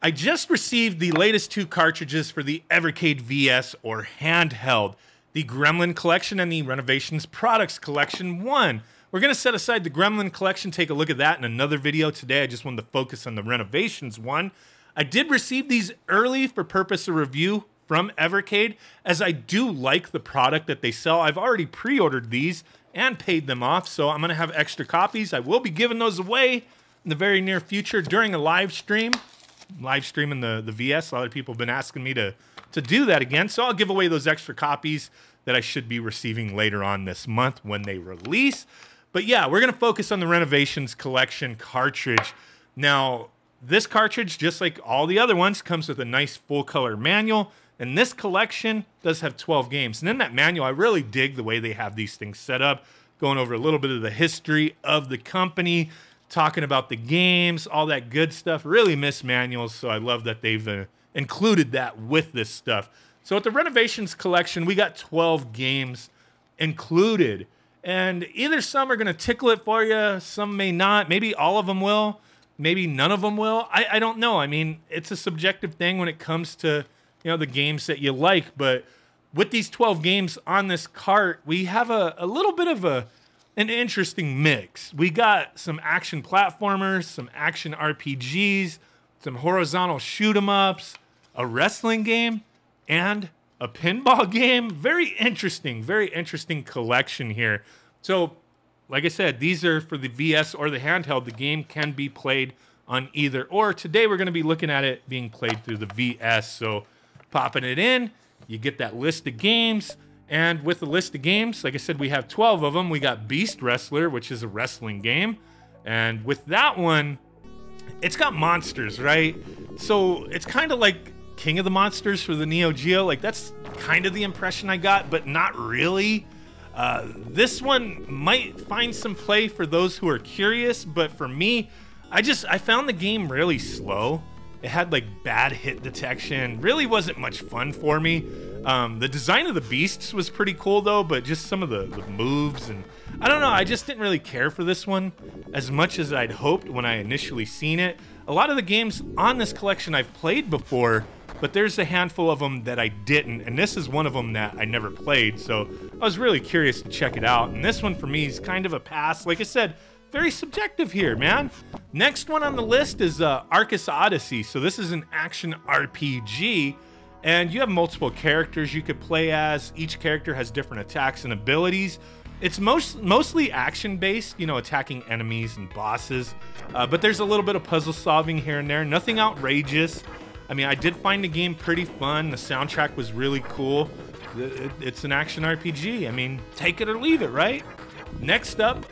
I just received the latest two cartridges for the Evercade VS or handheld, the Gremlin Collection and the Renovations Products Collection 1. We're going to set aside the Gremlin Collection, take a look at that in another video today. I just wanted to focus on the Renovations one. I did receive these early for purpose of review from Evercade, as I do like the product that they sell. I've already pre-ordered these and paid them off, so I'm going to have extra copies. I will be giving those away in the very near future during a live stream live streaming the, the VS. A lot of people have been asking me to, to do that again. So I'll give away those extra copies that I should be receiving later on this month when they release. But yeah, we're going to focus on the Renovations Collection cartridge. Now, this cartridge, just like all the other ones, comes with a nice full color manual. And this collection does have 12 games. And in that manual, I really dig the way they have these things set up, going over a little bit of the history of the company, talking about the games, all that good stuff. Really miss manuals, so I love that they've uh, included that with this stuff. So at the renovations collection, we got 12 games included. And either some are going to tickle it for you, some may not. Maybe all of them will, maybe none of them will. I, I don't know. I mean, it's a subjective thing when it comes to you know the games that you like. But with these 12 games on this cart, we have a, a little bit of a an interesting mix. We got some action platformers, some action RPGs, some horizontal shoot 'em ups, a wrestling game, and a pinball game. Very interesting, very interesting collection here. So, like I said, these are for the VS or the handheld. The game can be played on either or. Today we're going to be looking at it being played through the VS. So, popping it in, you get that list of games. And with the list of games, like I said, we have 12 of them. We got Beast Wrestler, which is a wrestling game. And with that one, it's got monsters, right? So it's kind of like King of the Monsters for the Neo Geo. Like that's kind of the impression I got, but not really. Uh, this one might find some play for those who are curious, but for me, I just I found the game really slow. It had like bad hit detection. Really wasn't much fun for me. Um, the design of the beasts was pretty cool though, but just some of the, the moves and I don't know. I just didn't really care for this one as much as I'd hoped when I initially seen it. A lot of the games on this collection I've played before, but there's a handful of them that I didn't, and this is one of them that I never played. So I was really curious to check it out. And this one for me is kind of a pass. Like I said, very subjective here, man. Next one on the list is uh, Arcus Odyssey. So this is an action RPG, and you have multiple characters you could play as. Each character has different attacks and abilities. It's most mostly action based, you know, attacking enemies and bosses. Uh, but there's a little bit of puzzle solving here and there. Nothing outrageous. I mean, I did find the game pretty fun. The soundtrack was really cool. It's an action RPG. I mean, take it or leave it, right? Next up,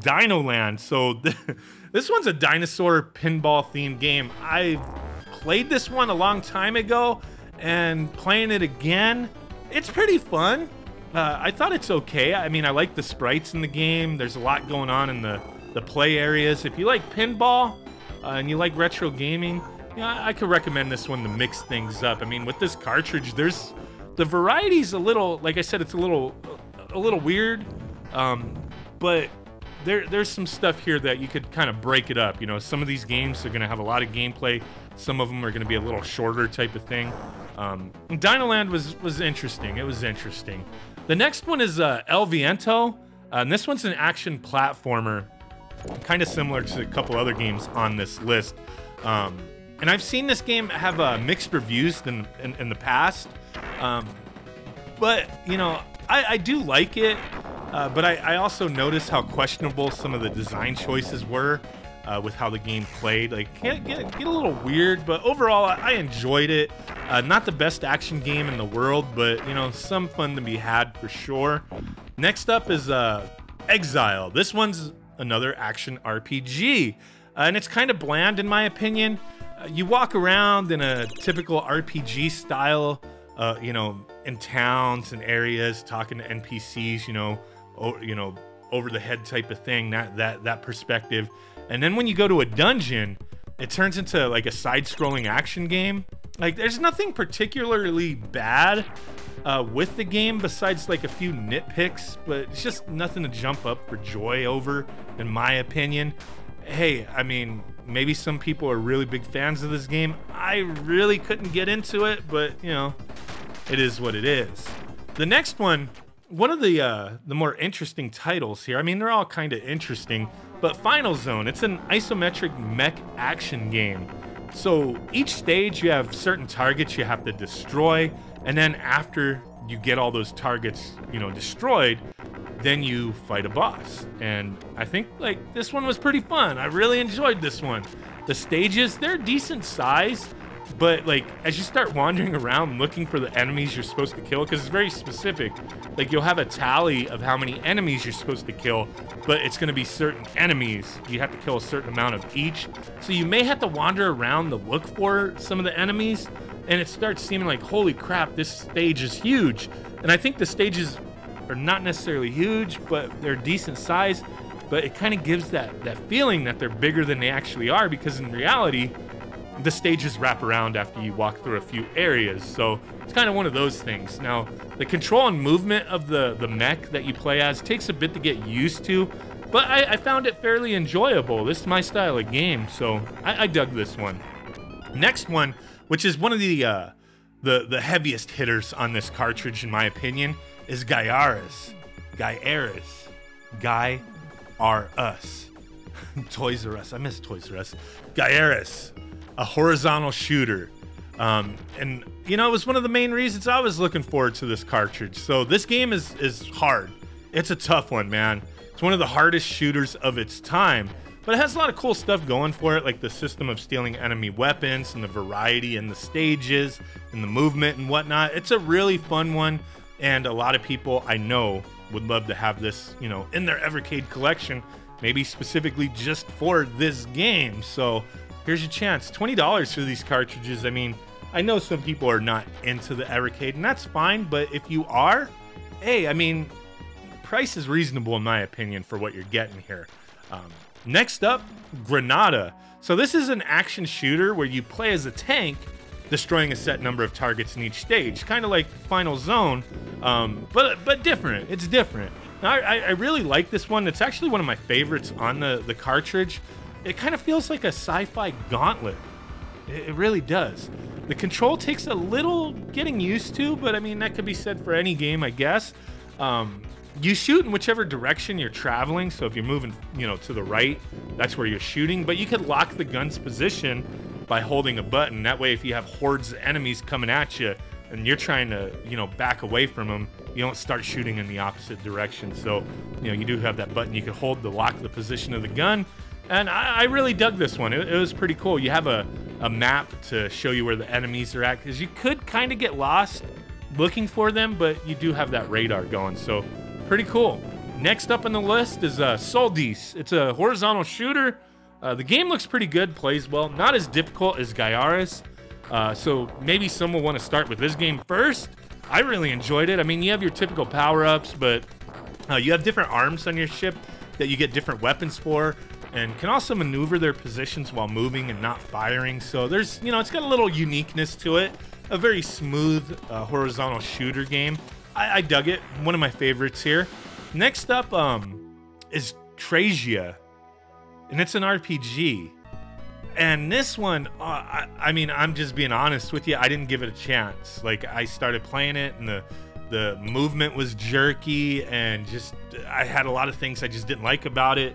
Dino Land. So this one's a dinosaur pinball themed game. I played this one a long time ago and playing it again, it's pretty fun. Uh, I thought it's okay. I mean, I like the sprites in the game. There's a lot going on in the, the play areas. If you like pinball uh, and you like retro gaming, yeah, I could recommend this one to mix things up. I mean, with this cartridge, there's the variety's a little, like I said, it's a little, a little weird, um, but there there's some stuff here that you could kind of break it up. You know, some of these games are going to have a lot of gameplay. Some of them are going to be a little shorter type of thing. Um, Dinoland was was interesting. It was interesting. The next one is uh, El Viento, uh, and this one's an action platformer, kind of similar to a couple other games on this list. Um, and I've seen this game have uh, mixed reviews in, in, in the past, um, but you know I, I do like it. Uh, but I, I, also noticed how questionable some of the design choices were uh, with how the game played. Like, get, get, get a little weird, but overall, I, I enjoyed it. Uh, not the best action game in the world, but, you know, some fun to be had for sure. Next up is uh, Exile. This one's another action RPG, uh, and it's kind of bland in my opinion. Uh, you walk around in a typical RPG style, you know, in towns and areas, talking to NPCs, you know, you know, over the head type of thing, that that that perspective. And then when you go to a dungeon, it turns into like a side-scrolling action game. Like there's nothing particularly bad uh, with the game besides like a few nitpicks, but it's just nothing to jump up for joy over, in my opinion. Hey, I mean, maybe some people are really big fans of this game. I really couldn't get into it, but you know, it is what it is. The next one, one of the uh, the more interesting titles here. I mean, they're all kind of interesting, but Final Zone. It's an isometric mech action game. So each stage you have certain targets you have to destroy, and then after you get all those targets, you know, destroyed, then you fight a boss. And I think like this one was pretty fun. I really enjoyed this one. The stages, they're decent size, but like as you start wandering around looking for the enemies you're supposed to kill because it's very specific like you'll have a tally of how many enemies you're supposed to kill but it's going to be certain enemies. You have to kill a certain amount of each. So you may have to wander around to look for some of the enemies and it starts seeming like holy crap this stage is huge. And i think the stages are not necessarily huge but they're decent size but it kind of gives that that feeling that they're bigger than they actually are because in reality the stages wrap around after you walk through a few areas, so it's kind of one of those things. Now, the control and movement of the, the mech that you play as takes a bit to get used to, but I, I found it fairly enjoyable. This is my style of game, so I, I dug this one. Next one, which is one of the, uh, the, the heaviest hitters on this cartridge, in my opinion, is Gaiares. Gaiares. Guy R Us. Toys R Us. I miss Toys R Us. Gaiares a horizontal shooter. Um, and you know, it was one of the main reasons I was looking forward to this cartridge. So this game is is hard. It's a tough one, man. It's one of the hardest shooters of its time, but it has a lot of cool stuff going for it, like the system of stealing enemy weapons and the variety in the stages and the movement and whatnot. It's a really fun one, and a lot of people I know would love to have this, you know, in their Evercade collection, maybe specifically just for this game. So here's your chance. $20 for these cartridges. I mean, I know some people are not into the Evercade, and that's fine, but if you are, hey, I mean, price is reasonable in my opinion for what you're getting here. Um, next up, Granada. So this is an action shooter where you play as a tank, destroying a set number of targets in each stage, kind of like Final Zone, um, but but different. It's different. I, I really like this one. It's actually one of my favorites on the the cartridge it kind of feels like a sci-fi gauntlet. It, it really does. The control takes a little getting used to, but I mean that could be said for any game, I guess. Um, you shoot in whichever direction you're traveling. So if you're moving, you know, to the right, that's where you're shooting. But you could lock the gun's position by holding a button. That way, if you have hordes of enemies coming at you and you're trying to, you know, back away from them, you don't start shooting in the opposite direction. So, you know, you do have that button. You can hold to lock the position of the gun and I, I really dug this one. It, it, was pretty cool. You have a, a map to show you where the enemies are at because you could kind of get lost looking for them, but you do have that radar going. So pretty cool. Next up on the list is uh, Sol-Deace. It's a horizontal shooter. Uh, the game looks pretty good, plays well. Not as difficult as Gaiares. Uh, so maybe some will want to start with this game first. I really enjoyed it. I mean, you have your typical power-ups, but uh, you have different arms on your ship that you get different weapons for and can also maneuver their positions while moving and not firing. So there's, you know, it's got a little uniqueness to it. A very smooth uh, horizontal shooter game. I, I, dug it. One of my favorites here. Next up um, is Traysia, and it's an RPG. And this one, uh, I, I mean, I'm just being honest with you. I didn't give it a chance. Like I started playing it, and the the movement was jerky, and just I had a lot of things I just didn't like about it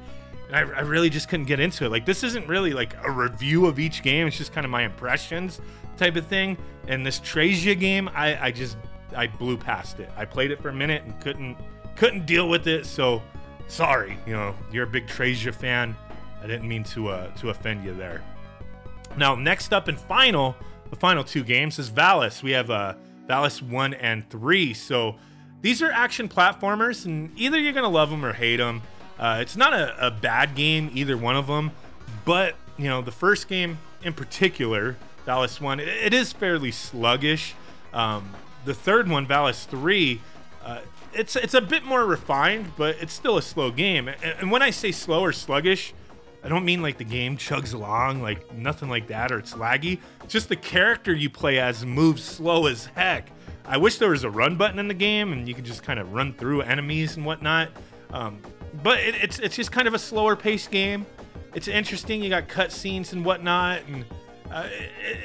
I, I, really just couldn't get into it. Like this isn't really like a review of each game. It's just kind of my impressions type of thing. And this Traysia game, I, I just I blew past it. I played it for a minute and couldn't couldn't deal with it. So sorry, you know, you're a big Traysia fan. I didn't mean to uh, to offend you there. Now next up and final, the final two games is Valis. We have uh, Valis one and three. So these are action platformers, and either you're gonna love them or hate them. Uh, it's not a, a, bad game, either one of them, but you know the first game in particular, Valis One, it, it is fairly sluggish. Um, the third one, Valis Three, uh, it's it's a bit more refined, but it's still a slow game. And, and when I say slow or sluggish, I don't mean like the game chugs along, like nothing like that, or it's laggy. It's just the character you play as moves slow as heck. I wish there was a run button in the game and you could just kind of run through enemies and whatnot. Um, but it, it's it's just kind of a slower paced game. It's interesting. You got cutscenes and whatnot, and uh,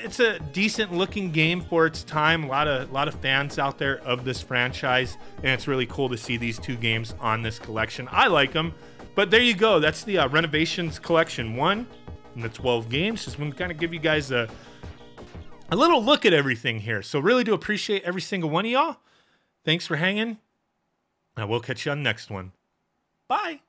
it's a decent looking game for its time. A lot of a lot of fans out there of this franchise, and it's really cool to see these two games on this collection. I like them, but there you go. That's the uh, Renovations Collection One, and the 12 games. Just want to kind of give you guys a a little look at everything here. So really do appreciate every single one of y'all. Thanks for hanging. And we'll catch you on the next one. Bye.